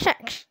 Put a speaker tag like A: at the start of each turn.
A: Shucks.